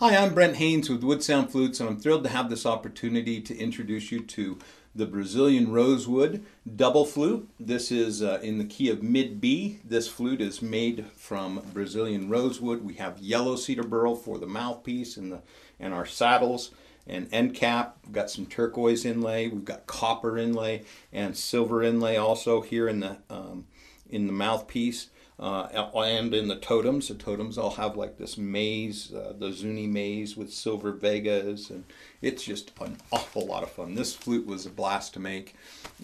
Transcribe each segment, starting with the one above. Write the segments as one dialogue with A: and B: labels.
A: Hi, I'm Brent Haines with Wood Sound Flutes, and I'm thrilled to have this opportunity to introduce you to the Brazilian Rosewood double flute. This is uh, in the key of mid B. This flute is made from Brazilian rosewood. We have yellow cedar burl for the mouthpiece and the and our saddles and end cap. We've got some turquoise inlay. We've got copper inlay and silver inlay also here in the um, in the mouthpiece uh, and in the totems. The totems all have like this maze, uh, the Zuni maze with silver vegas, and it's just an awful lot of fun. This flute was a blast to make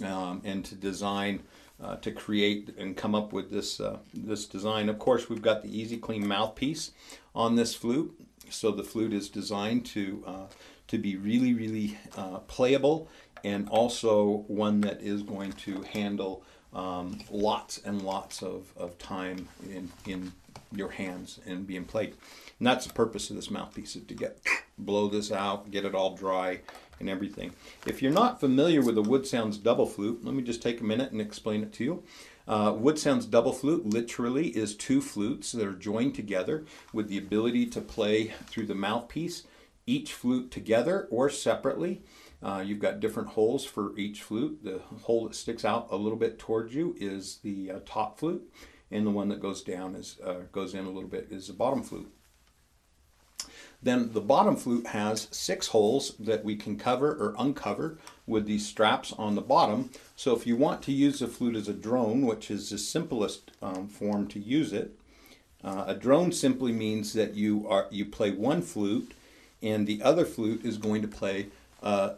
A: um, and to design. Uh, to create and come up with this uh, this design. Of course, we've got the Easy Clean mouthpiece on this flute, so the flute is designed to uh, to be really, really uh, playable and also one that is going to handle um, lots and lots of, of time in, in your hands and being played. And that's the purpose of this mouthpiece is to get blow this out, get it all dry and everything. If you're not familiar with the Wood Sounds double flute, let me just take a minute and explain it to you. Uh, Wood Sounds double flute literally is two flutes that are joined together with the ability to play through the mouthpiece, each flute together or separately. Uh, you've got different holes for each flute. The hole that sticks out a little bit towards you is the uh, top flute, and the one that goes down is uh, goes in a little bit is the bottom flute. Then the bottom flute has six holes that we can cover or uncover with these straps on the bottom. So if you want to use the flute as a drone, which is the simplest um, form to use it, uh, a drone simply means that you are you play one flute and the other flute is going to play uh,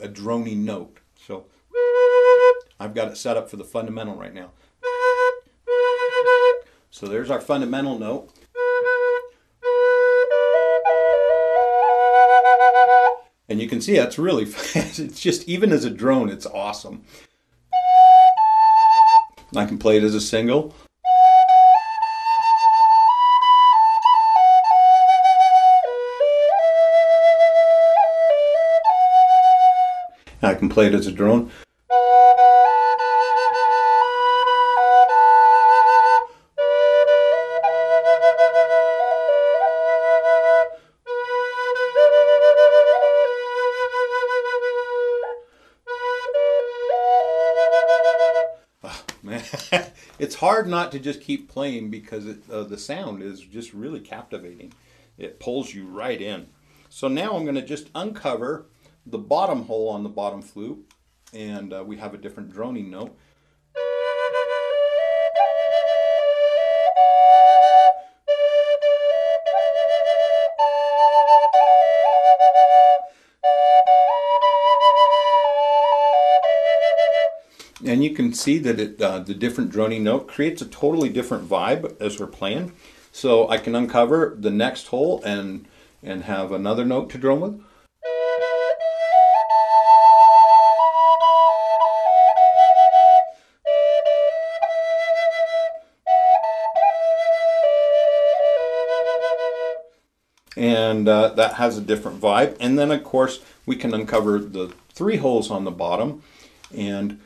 A: a droning note. So I've got it set up for the fundamental right now. So there's our fundamental note. And you can see that's really fast. It's just, even as a drone, it's awesome. I can play it as a single. I can play it as a drone. Man, it's hard not to just keep playing because it, uh, the sound is just really captivating. It pulls you right in. So now I'm going to just uncover the bottom hole on the bottom flute, and uh, we have a different droning note. and you can see that it, uh, the different droning note creates a totally different vibe as we're playing. So I can uncover the next hole and and have another note to drone with. And uh, that has a different vibe. And then, of course, we can uncover the three holes on the bottom and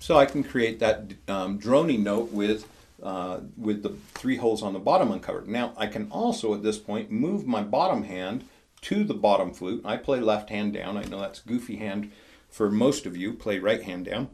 A: So I can create that um, droning note with uh, with the three holes on the bottom uncovered. Now I can also at this point move my bottom hand to the bottom flute. I play left hand down. I know that's goofy hand for most of you, play right hand down.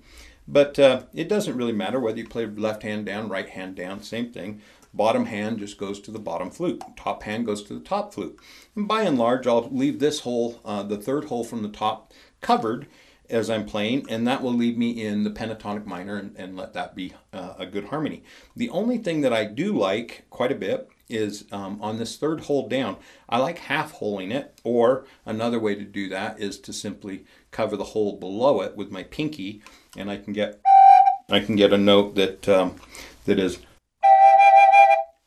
A: But uh, it doesn't really matter whether you play left hand down, right hand down, same thing. Bottom hand just goes to the bottom flute. Top hand goes to the top flute. And by and large, I'll leave this hole, uh, the third hole from the top, covered as I'm playing, and that will leave me in the pentatonic minor and, and let that be uh, a good harmony. The only thing that I do like quite a bit is um, on this third hole down, I like half holing it, or another way to do that is to simply cover the hole below it with my pinky, and I can get I can get a note that um, that is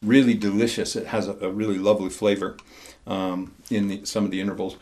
A: really delicious. It has a, a really lovely flavor um, in the, some of the intervals.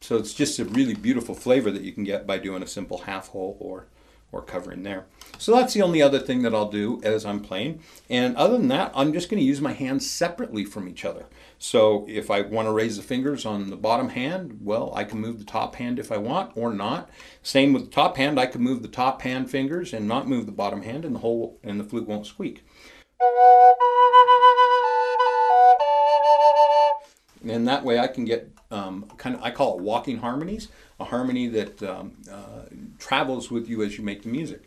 A: So it's just a really beautiful flavor that you can get by doing a simple half hole or or covering there. So that's the only other thing that I'll do as I'm playing. And other than that, I'm just going to use my hands separately from each other. So if I want to raise the fingers on the bottom hand, well, I can move the top hand if I want or not. Same with the top hand, I can move the top hand fingers and not move the bottom hand and the whole and the flute won't squeak. And that way I can get um, kind of, I call it walking harmonies, a harmony that um, uh, travels with you as you make the music.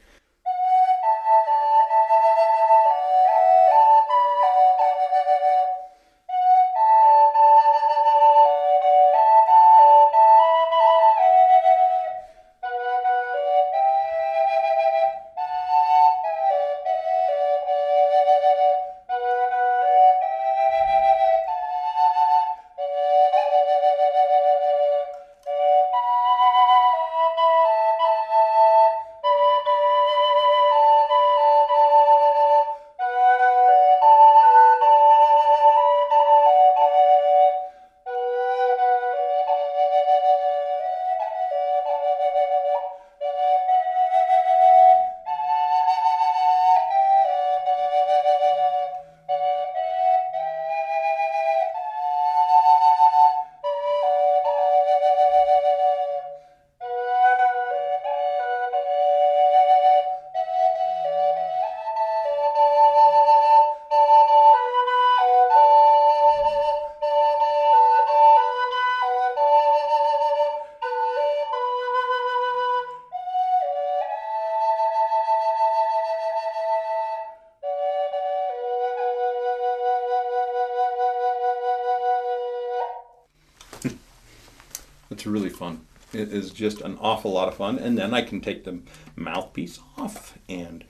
A: It's really fun. It is just an awful lot of fun. And then I can take the mouthpiece off and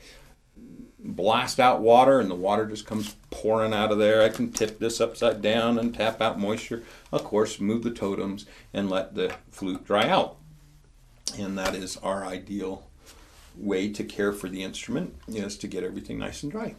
A: blast out water, and the water just comes pouring out of there. I can tip this upside down and tap out moisture. Of course, move the totems and let the flute dry out. And that is our ideal way to care for the instrument is to get everything nice and dry.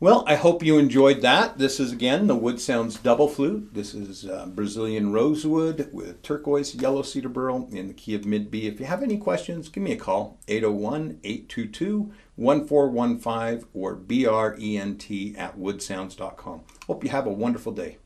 A: Well, I hope you enjoyed that. This is again the Wood Sounds double flute. This is uh, Brazilian rosewood with turquoise yellow cedar burl in the key of mid B. If you have any questions, give me a call 801 822 1415 or brent at woodsounds.com. Hope you have a wonderful day.